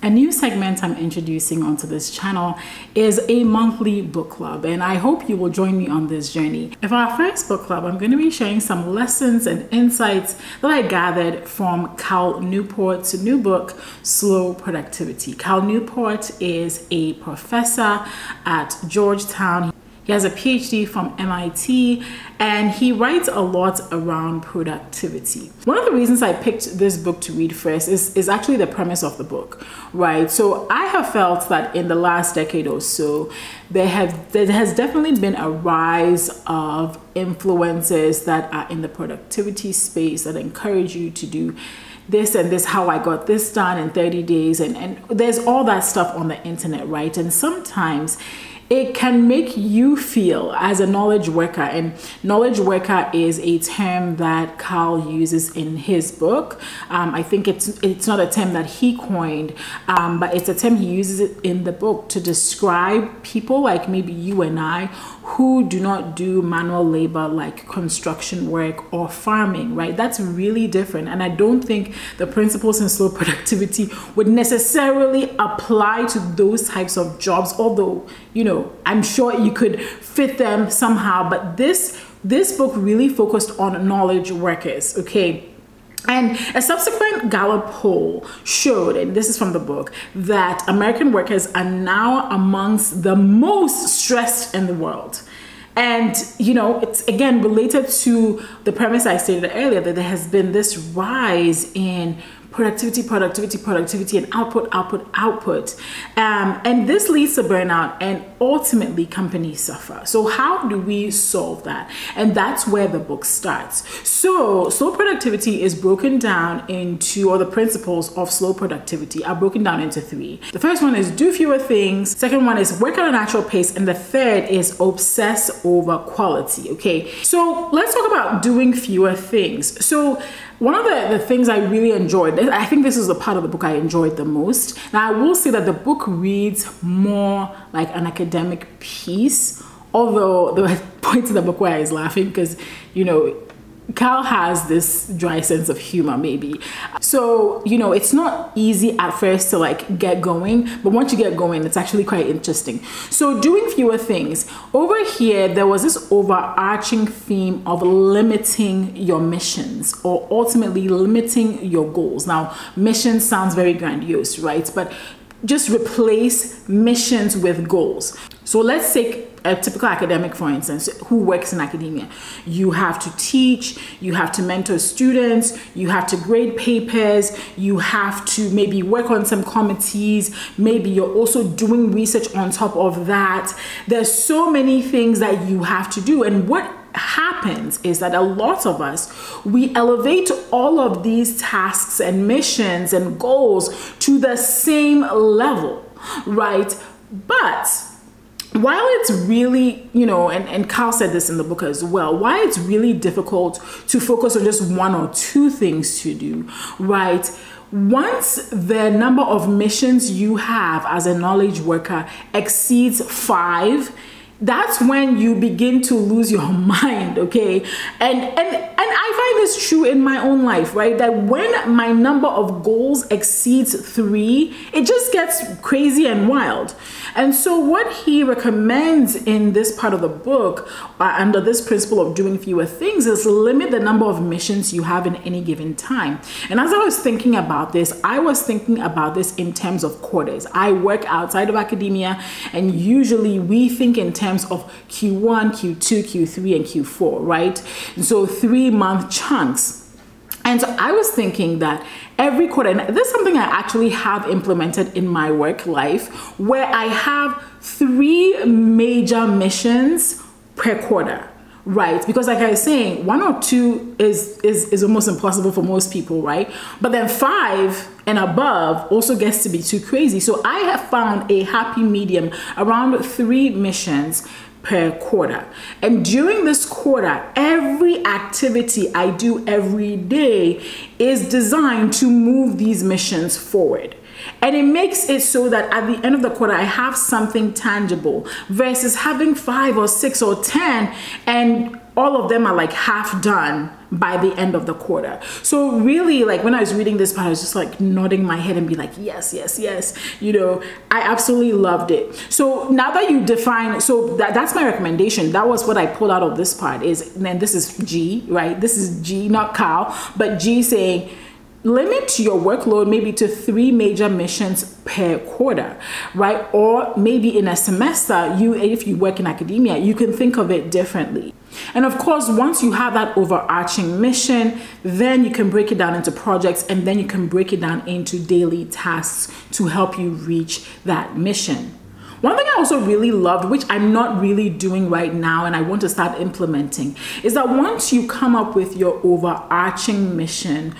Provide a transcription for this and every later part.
A new segment I'm introducing onto this channel is a monthly book club, and I hope you will join me on this journey. For our first book club, I'm going to be sharing some lessons and insights that I gathered from Cal Newport's new book, Slow Productivity. Cal Newport is a professor at Georgetown. He has a PhD from MIT and he writes a lot around productivity. One of the reasons I picked this book to read first is, is actually the premise of the book, right? So I have felt that in the last decade or so, there have there has definitely been a rise of influences that are in the productivity space that encourage you to do this and this how I got this done in 30 days and, and there's all that stuff on the internet, right? And sometimes it can make you feel as a knowledge worker and knowledge worker is a term that Cal uses in his book. Um, I think it's it's not a term that he coined um, but it's a term he uses it in the book to describe people like maybe you and I who do not do manual labor like construction work or farming, right? That's really different. And I don't think the principles in slow productivity would necessarily apply to those types of jobs, although, you know, I'm sure you could fit them somehow. But this this book really focused on knowledge workers, okay? And a subsequent Gallup poll showed, and this is from the book, that American workers are now amongst the most stressed in the world. And, you know, it's again related to the premise I stated earlier that there has been this rise in productivity, productivity, productivity, and output, output, output. Um, and this leads to burnout, and ultimately, companies suffer. So, how do we solve that? And that's where the book starts. So, slow productivity is broken down into, or the principles of slow productivity are broken down into three. The first one is do fewer things, second one is work at a natural pace, and the third is obsess over quality. Okay, so let's talk about doing fewer things. So, one of the, the things I really enjoyed, I think this is the part of the book I enjoyed the most. Now, I will say that the book reads more like an academic piece, although there were points in the book where I was laughing because, you know, Cal has this dry sense of humor, maybe. So, you know, it's not easy at first to like get going, but once you get going, it's actually quite interesting. So, doing fewer things. Over here, there was this overarching theme of limiting your missions or ultimately limiting your goals. Now, mission sounds very grandiose, right? But just replace missions with goals. So let's take a typical academic, for instance, who works in academia. You have to teach, you have to mentor students, you have to grade papers, you have to maybe work on some committees, maybe you're also doing research on top of that. There's so many things that you have to do. And what happens is that a lot of us we elevate all of these tasks and missions and goals to the same level right but while it's really, you know, and, and Cal said this in the book as well, why it's really difficult to focus on just one or two things to do, right? Once the number of missions you have as a knowledge worker exceeds five, that's when you begin to lose your mind okay? And and and i find this true in my own life right? That when my number of goals exceeds three it just gets crazy and wild. And so what he recommends in this part of the book uh, under this principle of doing fewer things is limit the number of missions you have in any given time. And as i was thinking about this i was thinking about this in terms of quarters. I work outside of academia and usually we think in terms terms of Q1, Q2, Q3, and Q4, right? And so three month chunks. And so I was thinking that every quarter, and this is something I actually have implemented in my work life, where I have three major missions per quarter right because like i was saying one or two is is is almost impossible for most people right? But then five and above also gets to be too crazy. So i have found a happy medium around three missions per quarter. And during this quarter every activity i do every day is designed to move these missions forward and it makes it so that at the end of the quarter, I have something tangible versus having five or six or 10 and all of them are like half done by the end of the quarter. So really like when I was reading this part, I was just like nodding my head and be like, yes, yes, yes. You know, I absolutely loved it. So now that you define, so that, that's my recommendation. That was what I pulled out of this part is, then this is G, right? This is G, not Cal, but G saying, limit your workload maybe to three major missions per quarter right? Or maybe in a semester you if you work in academia you can think of it differently. And of course once you have that overarching mission then you can break it down into projects and then you can break it down into daily tasks to help you reach that mission. One thing I also really loved, which I'm not really doing right now and I want to start implementing, is that once you come up with your overarching mission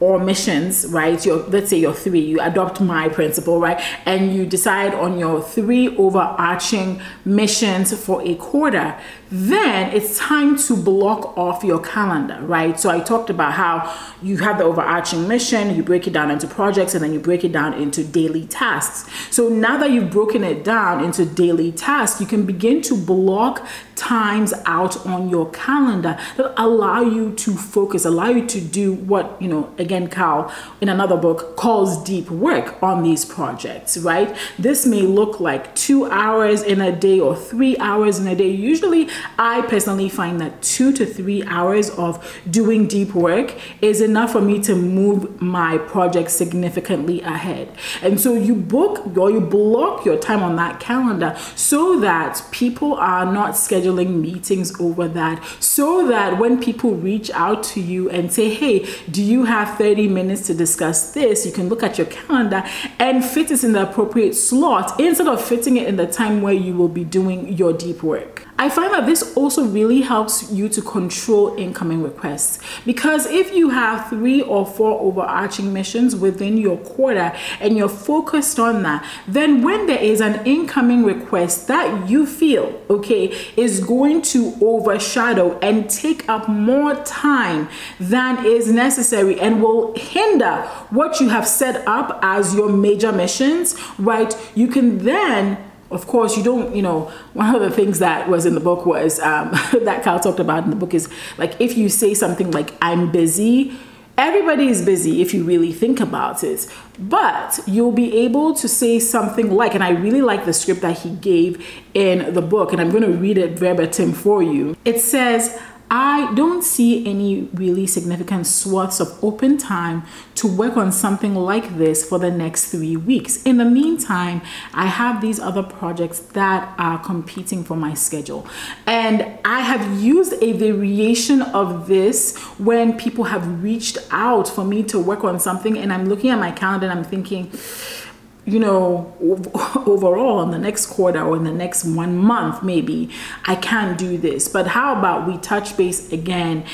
or missions, right? Your let's say your three, you adopt my principle, right? And you decide on your three overarching missions for a quarter, then it's time to block off your calendar, right? So I talked about how you have the overarching mission, you break it down into projects, and then you break it down into daily tasks. So now that you've broken it down into daily tasks, you can begin to block times out on your calendar that allow you to focus, allow you to do what, you know, again, Cal in another book calls deep work on these projects, right? This may look like two hours in a day or three hours in a day. Usually, I personally find that two to three hours of doing deep work is enough for me to move my project significantly ahead. And so you book or you block your time on that calendar so that people are not scheduling meetings over that, so that when people reach out to you and say, hey, do you have 30 minutes to discuss this, you can look at your calendar and fit it in the appropriate slot instead of fitting it in the time where you will be doing your deep work. I find that this also really helps you to control incoming requests because if you have three or four overarching missions within your quarter and you're focused on that, then when there is an incoming request that you feel, okay, is going to overshadow and take up more time than is necessary and will hinder what you have set up as your major missions, right? You can then of course, you don't, you know, one of the things that was in the book was um, that Cal talked about in the book is like if you say something like, I'm busy, everybody is busy if you really think about it. But you'll be able to say something like, and I really like the script that he gave in the book, and I'm going to read it verbatim for you. It says, I don't see any really significant swaths of open time to work on something like this for the next three weeks. In the meantime, I have these other projects that are competing for my schedule. And I have used a variation of this when people have reached out for me to work on something, and I'm looking at my calendar and I'm thinking, you know, overall in the next quarter or in the next one month, maybe I can't do this. But how about we touch base again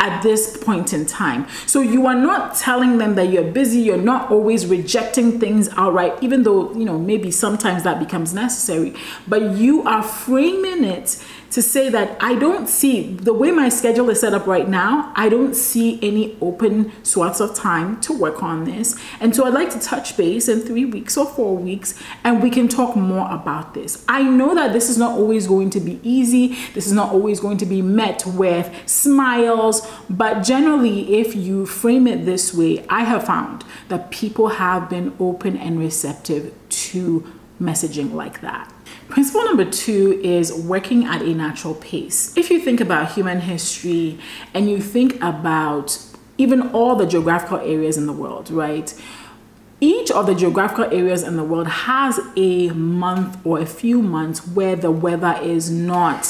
at this point in time. So you are not telling them that you're busy, you're not always rejecting things outright, even though, you know, maybe sometimes that becomes necessary, but you are framing it to say that I don't see the way my schedule is set up right now, I don't see any open swaths of time to work on this. And so I'd like to touch base in three weeks or four weeks and we can talk more about this. I know that this is not always going to be easy, this is not always going to be met with smiles, but generally, if you frame it this way, I have found that people have been open and receptive to messaging like that. Principle number two is working at a natural pace. If you think about human history and you think about even all the geographical areas in the world, right? Each of the geographical areas in the world has a month or a few months where the weather is not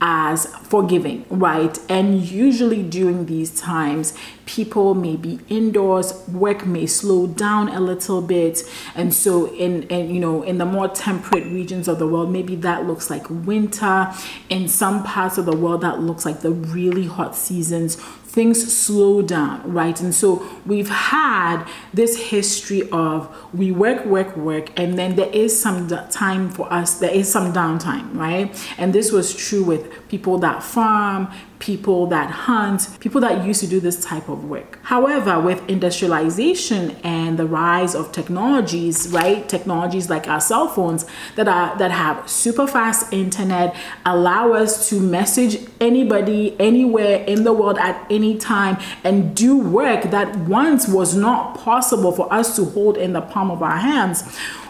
as forgiving, right? And usually during these times, people may be indoors, work may slow down a little bit. And so in, and you know, in the more temperate regions of the world, maybe that looks like winter. In some parts of the world, that looks like the really hot seasons things slow down, right? And so we've had this history of we work, work, work, and then there is some time for us, there is some downtime, right? And this was true with people that farm, people that hunt, people that used to do this type of work. However, with industrialization and the rise of technologies, right? Technologies like our cell phones that are that have super fast internet allow us to message anybody anywhere in the world at any time and do work that once was not possible for us to hold in the palm of our hands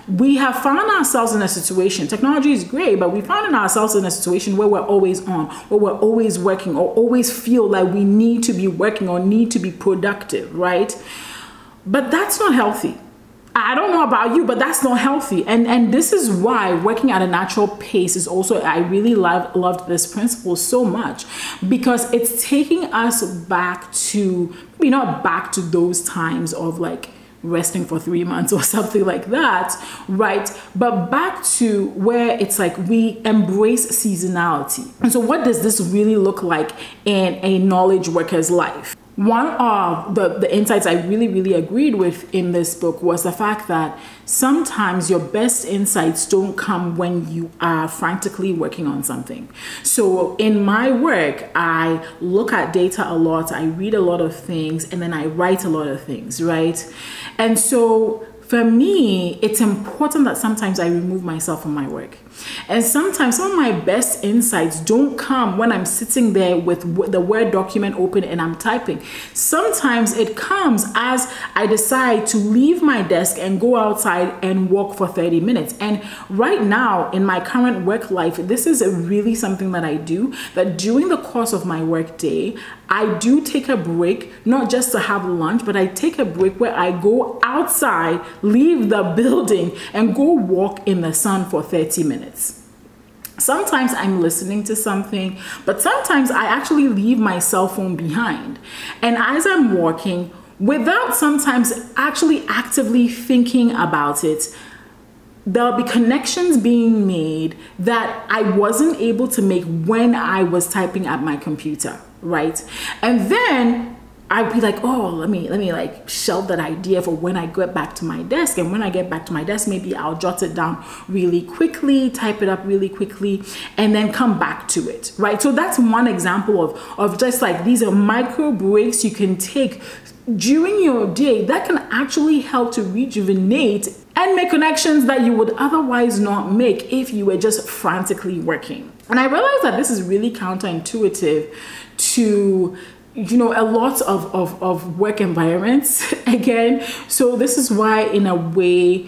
we have found ourselves in a situation technology is great but we found ourselves in a situation where we're always on where we're always working or always feel like we need to be working or need to be productive right but that's not healthy I don't know about you, but that's not healthy. And and this is why working at a natural pace is also I really love loved this principle so much because it's taking us back to maybe not back to those times of like resting for three months or something like that, right? But back to where it's like we embrace seasonality. And so, what does this really look like in a knowledge worker's life? One of the, the insights I really, really agreed with in this book was the fact that sometimes your best insights don't come when you are frantically working on something. So in my work, I look at data a lot, I read a lot of things, and then I write a lot of things, right? And so for me, it's important that sometimes I remove myself from my work. And sometimes some of my best insights don't come when I'm sitting there with the Word document open and I'm typing. Sometimes it comes as I decide to leave my desk and go outside and walk for 30 minutes. And right now in my current work life, this is really something that I do that during the course of my work day, I do take a break, not just to have lunch, but I take a break where I go outside, leave the building, and go walk in the sun for 30 minutes. Sometimes I'm listening to something, but sometimes I actually leave my cell phone behind. And as I'm walking, without sometimes actually actively thinking about it, there'll be connections being made that I wasn't able to make when I was typing at my computer, right? And then I'd be like, oh, let me let me like shelve that idea for when I get back to my desk. And when I get back to my desk, maybe I'll jot it down really quickly, type it up really quickly, and then come back to it. Right. So that's one example of of just like these are micro breaks you can take during your day that can actually help to rejuvenate and make connections that you would otherwise not make if you were just frantically working. And I realized that this is really counterintuitive to you know a lot of, of, of work environments again so this is why in a way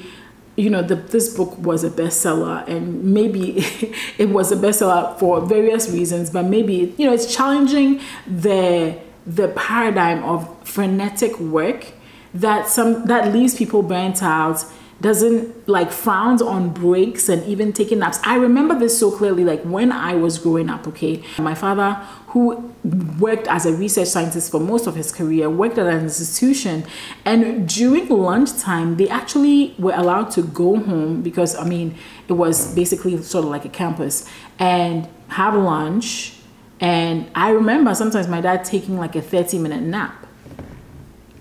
you know the, this book was a bestseller and maybe it was a bestseller for various reasons but maybe you know it's challenging the the paradigm of frenetic work that some that leaves people burnt out doesn't like frowns on breaks and even taking naps. I remember this so clearly, like when I was growing up, okay. My father, who worked as a research scientist for most of his career, worked at an institution, and during lunchtime, they actually were allowed to go home because I mean, it was basically sort of like a campus and have lunch. And I remember sometimes my dad taking like a 30 minute nap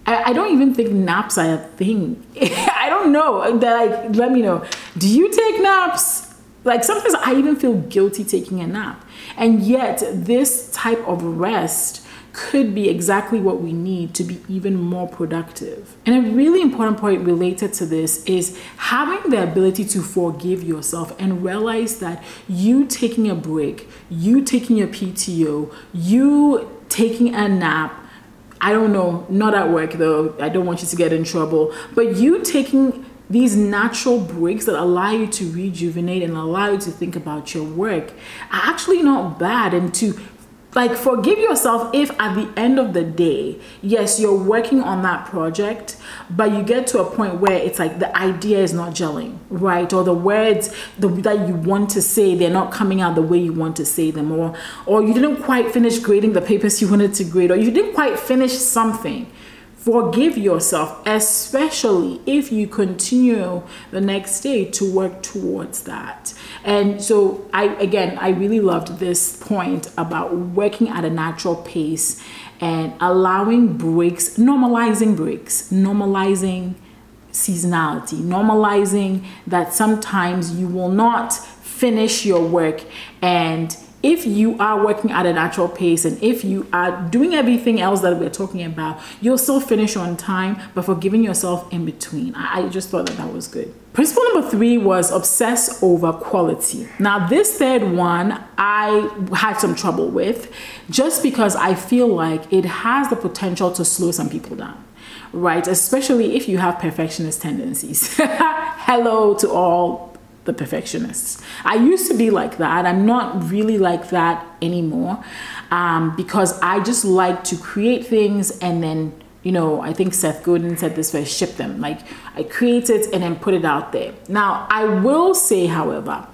I, I don't even think naps are a thing. Don't know. Uh, They're like, let me know. Do you take naps? Like sometimes I even feel guilty taking a nap. And yet this type of rest could be exactly what we need to be even more productive. And a really important point related to this is having the ability to forgive yourself and realize that you taking a break, you taking your PTO, you taking a nap, I don't know, not at work though. I don't want you to get in trouble. But you taking these natural breaks that allow you to rejuvenate and allow you to think about your work are actually not bad and to like forgive yourself if at the end of the day yes you're working on that project but you get to a point where it's like the idea is not gelling right? Or the words the, that you want to say they're not coming out the way you want to say them or or you didn't quite finish grading the papers you wanted to grade or you didn't quite finish something Forgive yourself, especially if you continue the next day to work towards that. And so, I again, I really loved this point about working at a natural pace and allowing breaks, normalizing breaks, normalizing seasonality, normalizing that sometimes you will not finish your work and if you are working at a natural pace and if you are doing everything else that we're talking about, you'll still finish on time, but for giving yourself in between. I, I just thought that that was good. Principle number three was obsess over quality. Now, this third one I had some trouble with just because I feel like it has the potential to slow some people down right? Especially if you have perfectionist tendencies. Hello to all the perfectionists. I used to be like that. I'm not really like that anymore um, because I just like to create things and then, you know, I think Seth Godin said this way ship them. Like I create it and then put it out there. Now, I will say, however,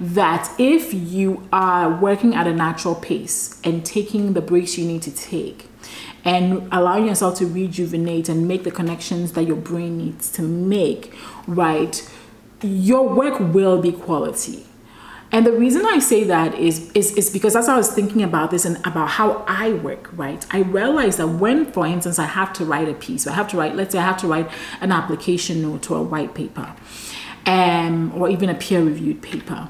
that if you are working at a natural pace and taking the breaks you need to take, and allowing yourself to rejuvenate and make the connections that your brain needs to make, right? Your work will be quality. And the reason I say that is, is, is because as I was thinking about this and about how I work, right, I realized that when, for instance, I have to write a piece, I have to write, let's say I have to write an application note or a white paper, um, or even a peer-reviewed paper,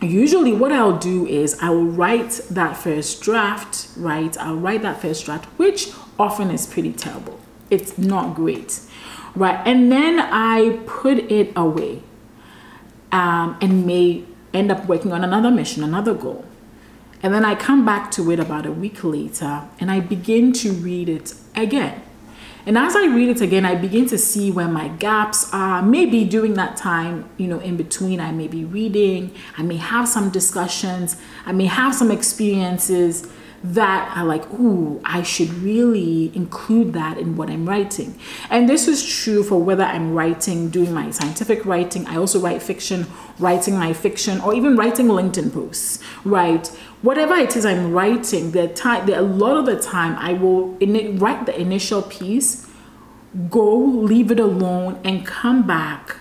usually what I'll do is I will write that first draft, right? I'll write that first draft, which often is pretty terrible. It's not great, right? And then I put it away um, and may end up working on another mission, another goal. And then I come back to it about a week later and I begin to read it again. And as I read it again, I begin to see where my gaps are. Maybe during that time, you know, in between, I may be reading, I may have some discussions, I may have some experiences that are like, ooh, I should really include that in what I'm writing. And this is true for whether I'm writing, doing my scientific writing, I also write fiction, writing my fiction, or even writing LinkedIn posts, right? Whatever it is I'm writing, the time, a lot of the time I will in, write the initial piece, go, leave it alone, and come back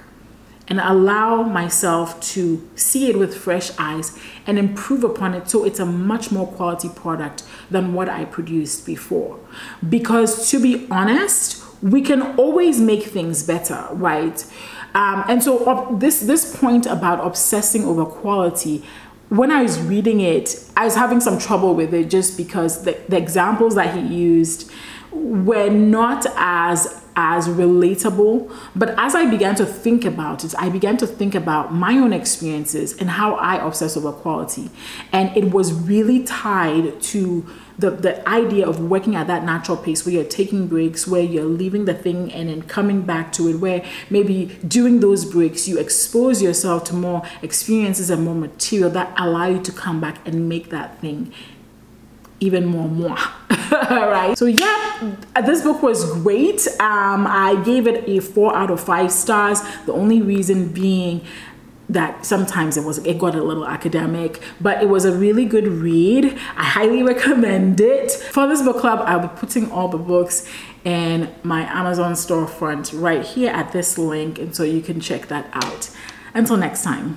and allow myself to see it with fresh eyes and improve upon it so it's a much more quality product than what I produced before. Because to be honest, we can always make things better, right? Um, and so this this point about obsessing over quality, when I was reading it, I was having some trouble with it just because the, the examples that he used were not as as relatable. But as I began to think about it, I began to think about my own experiences and how I obsess over quality. And it was really tied to the, the idea of working at that natural pace where you're taking breaks, where you're leaving the thing and then coming back to it, where maybe during those breaks you expose yourself to more experiences and more material that allow you to come back and make that thing even more more right? So yeah this book was great. Um i gave it a four out of five stars. The only reason being that sometimes it was it got a little academic but it was a really good read. I highly recommend it. For this book club i'll be putting all the books in my amazon storefront right here at this link and so you can check that out. Until next time